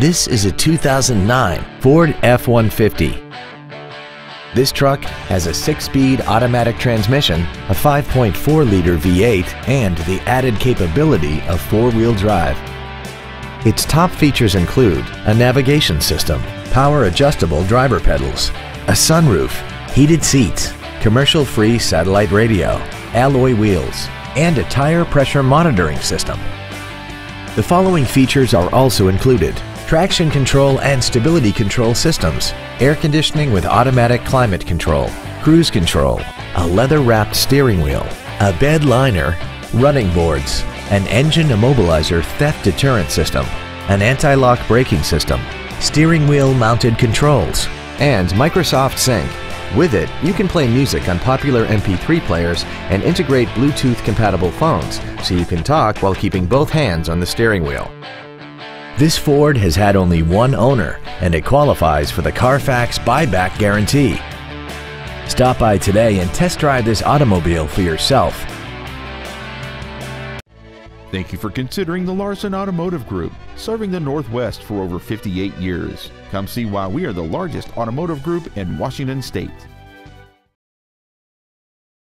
This is a 2009 Ford F-150. This truck has a six-speed automatic transmission, a 5.4-liter V8, and the added capability of four-wheel drive. Its top features include a navigation system, power adjustable driver pedals, a sunroof, heated seats, commercial-free satellite radio, alloy wheels, and a tire pressure monitoring system. The following features are also included. Traction control and stability control systems, air conditioning with automatic climate control, cruise control, a leather-wrapped steering wheel, a bed liner, running boards, an engine immobilizer theft deterrent system, an anti-lock braking system, steering wheel mounted controls, and Microsoft Sync. With it, you can play music on popular MP3 players and integrate Bluetooth compatible phones so you can talk while keeping both hands on the steering wheel. This Ford has had only one owner and it qualifies for the Carfax buyback guarantee. Stop by today and test drive this automobile for yourself. Thank you for considering the Larson Automotive Group, serving the Northwest for over 58 years. Come see why we are the largest automotive group in Washington State.